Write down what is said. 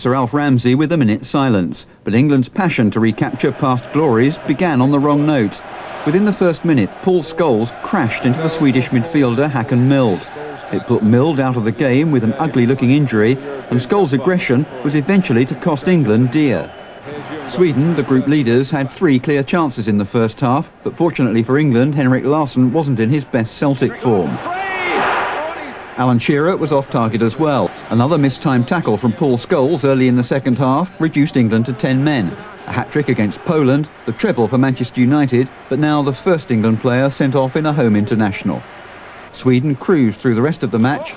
Sir Alf Ramsey with a minute's silence, but England's passion to recapture past glories began on the wrong note. Within the first minute, Paul Scholes crashed into the Swedish midfielder Håkan Mild. It put Mild out of the game with an ugly-looking injury, and Scholes' aggression was eventually to cost England dear. Sweden, the group leaders, had three clear chances in the first half, but fortunately for England, Henrik Larsson wasn't in his best Celtic form. Alan Shearer was off target as well. Another mistimed tackle from Paul Scholes early in the second half reduced England to 10 men. A hat-trick against Poland, the treble for Manchester United, but now the first England player sent off in a home international. Sweden cruised through the rest of the match,